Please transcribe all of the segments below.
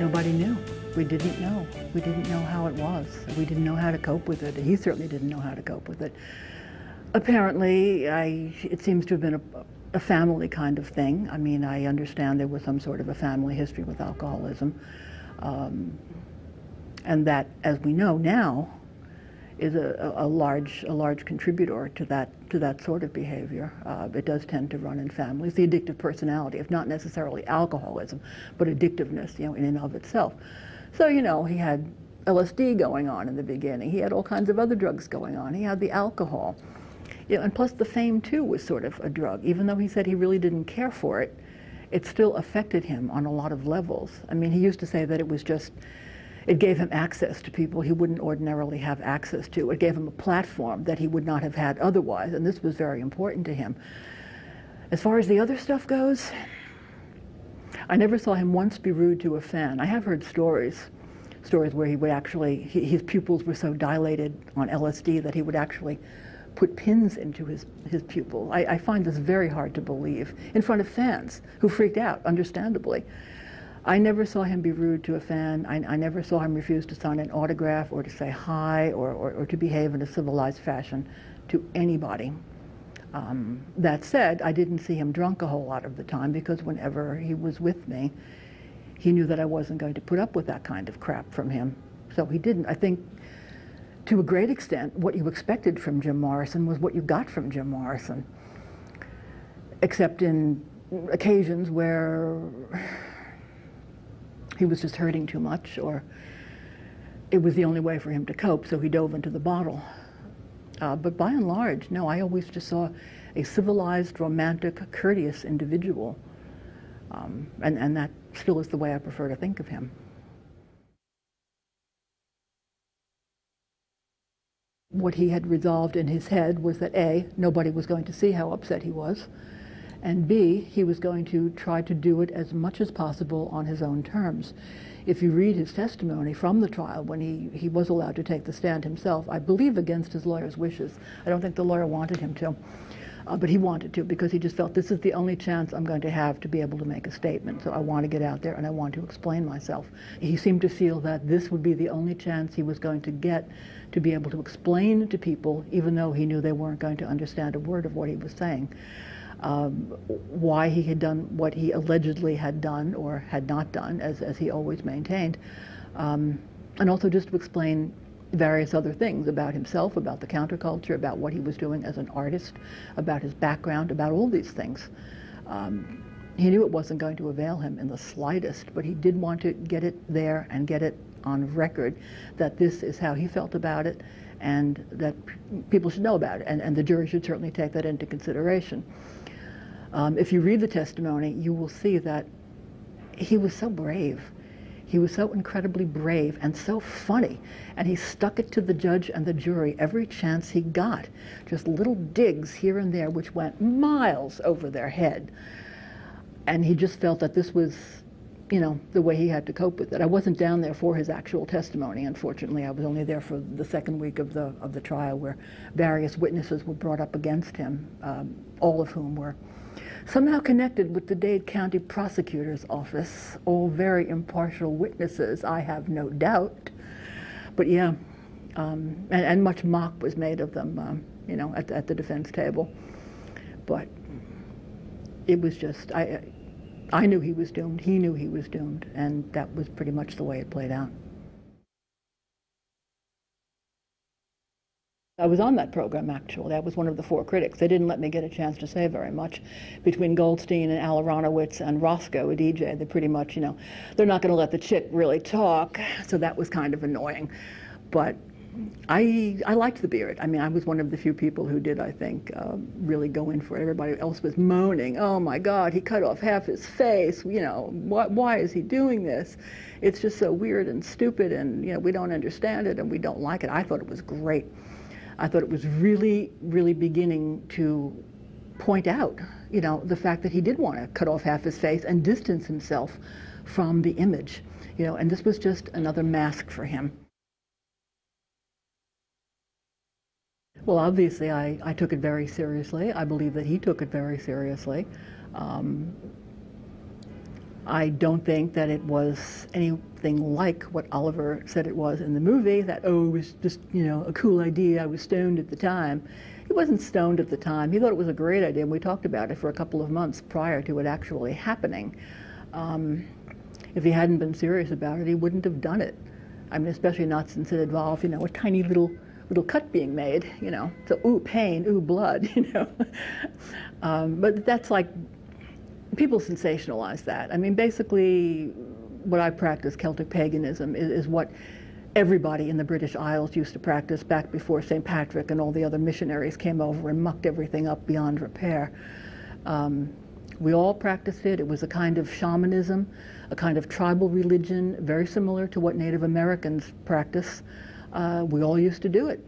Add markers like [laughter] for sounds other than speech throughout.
Nobody knew. We didn't know. We didn't know how it was. We didn't know how to cope with it. He certainly didn't know how to cope with it. Apparently, I, it seems to have been a, a family kind of thing. I mean, I understand there was some sort of a family history with alcoholism. Um, and that, as we know now, is a, a, large a large contributor to that to that sort of behavior. Uh, it does tend to run in families. The addictive personality, if not necessarily alcoholism, but addictiveness, you know, in and of itself. So you know, he had LSD going on in the beginning. He had all kinds of other drugs going on. He had the alcohol, you know, and plus the fame too was sort of a drug. Even though he said he really didn't care for it, it still affected him on a lot of levels. I mean, he used to say that it was just it gave him access to people he wouldn't ordinarily have access to. It gave him a platform that he would not have had otherwise, and this was very important to him. As far as the other stuff goes, I never saw him once be rude to a fan. I have heard stories, stories where he would actually, he, his pupils were so dilated on LSD that he would actually put pins into his, his pupil. I, I find this very hard to believe in front of fans who freaked out, understandably. I never saw him be rude to a fan. I, I, never saw him refuse to sign an autograph or to say hi or, or, or to behave in a civilized fashion to anybody. Um, that said, I didn't see him drunk a whole lot of the time because whenever he was with me, he knew that I wasn't going to put up with that kind of crap from him. So he didn't. I think to a great extent, what you expected from Jim Morrison was what you got from Jim Morrison, except in occasions where he was just hurting too much or it was the only way for him to cope, so he dove into the bottle. Uh, but by and large, no, I always just saw a civilized, romantic, courteous individual. Um, and, and that still is the way I prefer to think of him. What he had resolved in his head was that A, nobody was going to see how upset he was and B, he was going to try to do it as much as possible on his own terms. If you read his testimony from the trial, when he, he was allowed to take the stand himself, I believe against his lawyer's wishes. I don't think the lawyer wanted him to, uh, but he wanted to because he just felt this is the only chance I'm going to have to be able to make a statement. So I want to get out there and I want to explain myself. He seemed to feel that this would be the only chance he was going to get to be able to explain to people, even though he knew they weren't going to understand a word of what he was saying um, why he had done what he allegedly had done or had not done, as, as he always maintained, um, and also just to explain various other things about himself, about the counterculture, about what he was doing as an artist, about his background, about all these things. Um, he knew it wasn't going to avail him in the slightest, but he did want to get it there and get it on record that this is how he felt about it and that people should know about it, and, and the jury should certainly take that into consideration. Um, if you read the testimony, you will see that he was so brave. He was so incredibly brave and so funny. And he stuck it to the judge and the jury every chance he got. Just little digs here and there, which went miles over their head. And he just felt that this was, you know, the way he had to cope with it. I wasn't down there for his actual testimony, unfortunately. I was only there for the second week of the, of the trial where various witnesses were brought up against him, um, all of whom were somehow connected with the Dade County Prosecutor's Office, all very impartial witnesses, I have no doubt. But yeah, um, and, and, much mock was made of them, um, you know, at, at the defense table. But it was just, I, I knew he was doomed, he knew he was doomed, and that was pretty much the way it played out. I was on that program actually. I was one of the four critics. They didn't let me get a chance to say very much. Between Goldstein and Al Aronowitz and Rosko, a DJ, they pretty much, you know, they're not going to let the chick really talk. So that was kind of annoying. But I, I liked the beard. I mean, I was one of the few people who did, I think, um, really go in for it. Everybody else was moaning, oh my God, he cut off half his face. You know, why, why is he doing this? It's just so weird and stupid and, you know, we don't understand it and we don't like it. I thought it was great. I thought it was really, really beginning to point out, you know, the fact that he did want to cut off half his face and distance himself from the image, you know, and this was just another mask for him. Well, obviously, I, I took it very seriously. I believe that he took it very seriously. Um, I don't think that it was anything like what Oliver said it was in the movie, that, oh, it was just, you know, a cool idea. I was stoned at the time. He wasn't stoned at the time. He thought it was a great idea, and we talked about it for a couple of months prior to it actually happening. Um, if he hadn't been serious about it, he wouldn't have done it. I mean, especially not since it involved, you know, a tiny little little cut being made, you know. So, ooh, pain, ooh, blood, [laughs] you know. um, but that's like people sensationalize that. I mean, basically, what I practice, Celtic paganism, is, is, what everybody in the British Isles used to practice back before St. Patrick and all the other missionaries came over and mucked everything up beyond repair. Um, we all practiced it. It was a kind of shamanism, a kind of tribal religion, very similar to what Native Americans practice. Uh, we all used to do it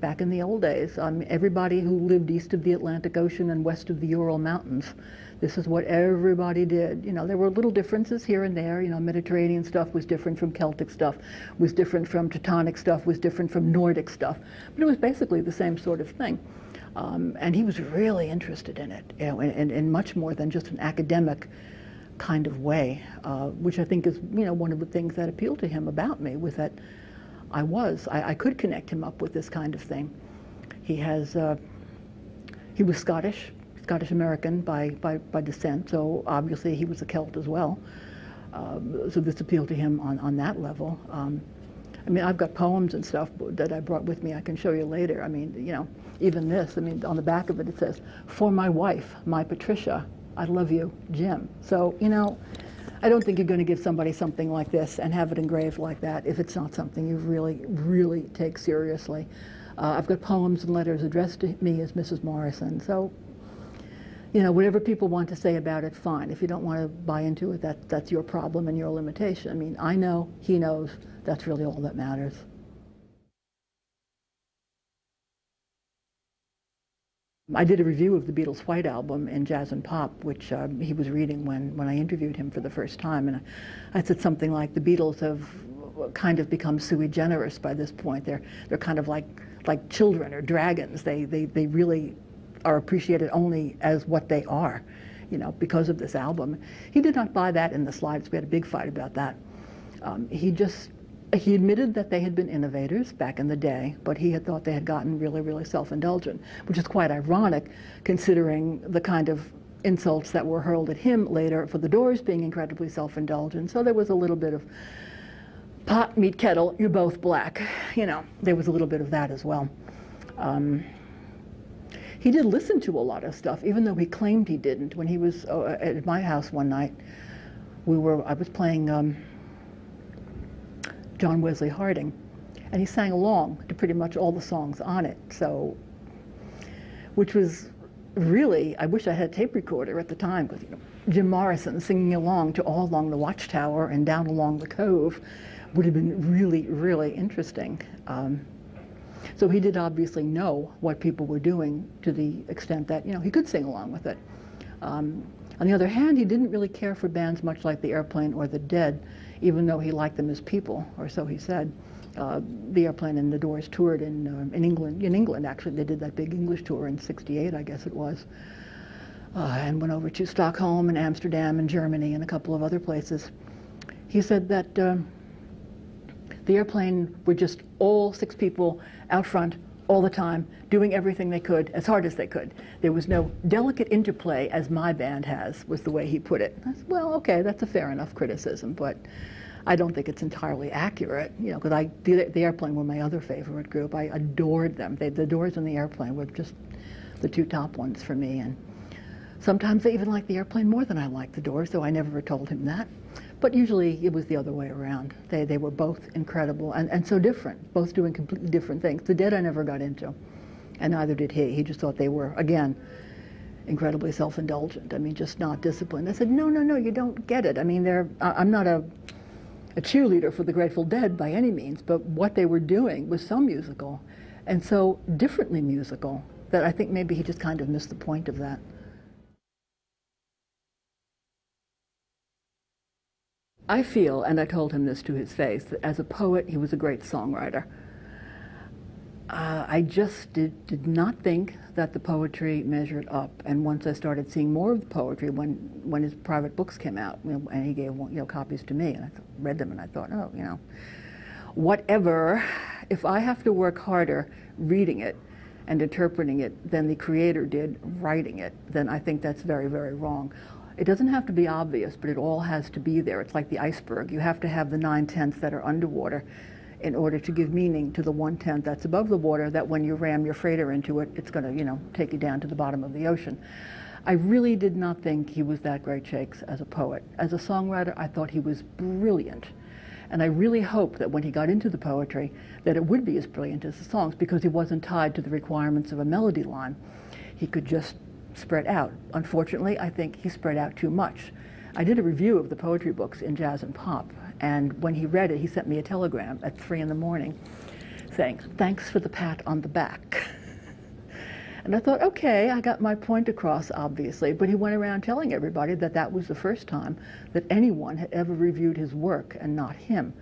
back in the old days. Um, everybody who lived east of the Atlantic Ocean and west of the Ural Mountains this is what everybody did. You know, there were little differences here and there. You know, Mediterranean stuff was different from Celtic stuff, was different from Teutonic stuff, was different from Nordic stuff. But it was basically the same sort of thing. Um, and he was really interested in it, you know, in, in, in, much more than just an academic kind of way, uh, which I think is, you know, one of the things that appealed to him about me was that I was, I, I could connect him up with this kind of thing. He has, uh, he was Scottish, Scottish American by, by, by descent, so obviously he was a Celt as well. Um, so this appealed to him on, on that level. Um, I mean, I've got poems and stuff that I brought with me. I can show you later. I mean, you know, even this. I mean, on the back of it, it says, "For my wife, my Patricia, I love you, Jim." So, you know, I don't think you're going to give somebody something like this and have it engraved like that if it's not something you really, really take seriously. Uh, I've got poems and letters addressed to me as Mrs. Morrison. So, you know, whatever people want to say about it, fine. If you don't want to buy into it, that, that's your problem and your limitation. I mean, I know, he knows, that's really all that matters. I did a review of the Beatles' White Album in Jazz and Pop, which um, he was reading when, when I interviewed him for the first time. And I, I said something like, the Beatles have kind of become sui generis by this point. They're, they're kind of like, like children or dragons. They, they, they really are appreciated only as what they are, you know, because of this album. He did not buy that in the slides. We had a big fight about that. Um, he just he admitted that they had been innovators back in the day, but he had thought they had gotten really, really self-indulgent, which is quite ironic considering the kind of insults that were hurled at him later for the Doors being incredibly self-indulgent. So there was a little bit of pot, meet, kettle, you're both black. You know, there was a little bit of that as well. Um, he did listen to a lot of stuff, even though he claimed he didn't. When he was uh, at my house one night, we were I was playing um, John Wesley Harding, and he sang along to pretty much all the songs on it. So, which was really, I wish I had a tape recorder at the time because you know, Jim Morrison singing along to All Along the Watchtower and Down Along the Cove would have been really, really interesting. Um, so he did obviously know what people were doing to the extent that, you know, he could sing along with it. Um, on the other hand, he didn't really care for bands much like the Airplane or the Dead, even though he liked them as people, or so he said. Uh, the Airplane and the Doors toured in, uh, in England. In England, actually, they did that big English tour in '68, I guess it was, uh, and went over to Stockholm and Amsterdam and Germany and a couple of other places. He said that um, the airplane were just all six people out front all the time, doing everything they could, as hard as they could. There was no delicate interplay, as my band has, was the way he put it. Said, well, okay, that's a fair enough criticism, but I don't think it's entirely accurate, you know, because I, the, the, Airplane were my other favorite group. I adored them. They, the Doors and the Airplane were just the two top ones for me, and sometimes they even liked the Airplane more than I liked the Doors, though I never told him that. But usually it was the other way around. They, they were both incredible and, and so different, both doing completely different things. The Dead I never got into, and neither did he. He just thought they were, again, incredibly self-indulgent. I mean, just not disciplined. I said, no, no, no, you don't get it. I mean, they're, I'm not a, a cheerleader for the Grateful Dead by any means, but what they were doing was so musical and so differently musical that I think maybe he just kind of missed the point of that. I feel, and I told him this to his face, that as a poet, he was a great songwriter. Uh, I just did, did not think that the poetry measured up. And once I started seeing more of the poetry, when, when his private books came out, you know, and he gave you know, copies to me, and I read them, and I thought, oh, you know, whatever. If I have to work harder reading it and interpreting it than the creator did writing it, then I think that's very, very wrong. It doesn't have to be obvious, but it all has to be there. It's like the iceberg. You have to have the nine tenths that are underwater in order to give meaning to the one tenth that's above the water. That when you ram your freighter into it, it's going to, you know, take you down to the bottom of the ocean. I really did not think he was that great shakes as a poet. As a songwriter, I thought he was brilliant. And I really hoped that when he got into the poetry, that it would be as brilliant as the songs because he wasn't tied to the requirements of a melody line. He could just spread out. Unfortunately, I think he spread out too much. I did a review of the poetry books in Jazz and Pop, and when he read it, he sent me a telegram at three in the morning saying, thanks for the pat on the back. [laughs] And I thought, okay, I got my point across, obviously. But he went around telling everybody that that was the first time that anyone had ever reviewed his work and not him,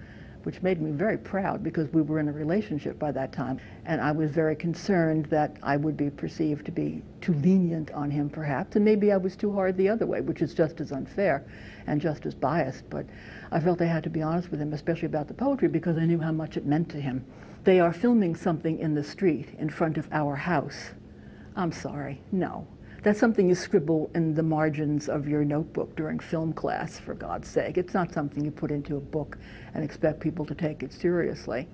which made me very proud because we were in a relationship by that time. And I was very concerned that I would be perceived to be too lenient on him, perhaps. And maybe I was too hard the other way, which is just as unfair and just as biased. But I felt I had to be honest with him, especially about the poetry, because I knew how much it meant to him. They are filming something in the street in front of our house I'm sorry, no. That's something you scribble in the margins of your notebook during film class, for God's sake. It's not something you put into a book and expect people to take it seriously.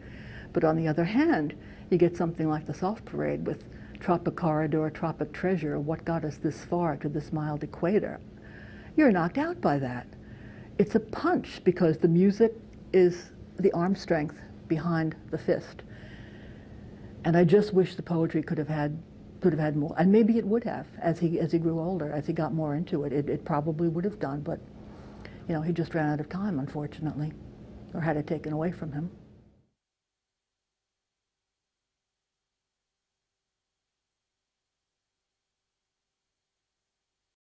But on the other hand, you get something like the Soft Parade with Tropic Corridor, Tropic Treasure, what got us this far to this mild equator. You're knocked out by that. It's a punch because the music is the arm strength behind the fist. And I just wish the poetry could have had could have had more, and maybe it would have as he as he grew older, as he got more into it. It, it probably would have done, but you know, he just ran out of time, unfortunately, or had it taken away from him.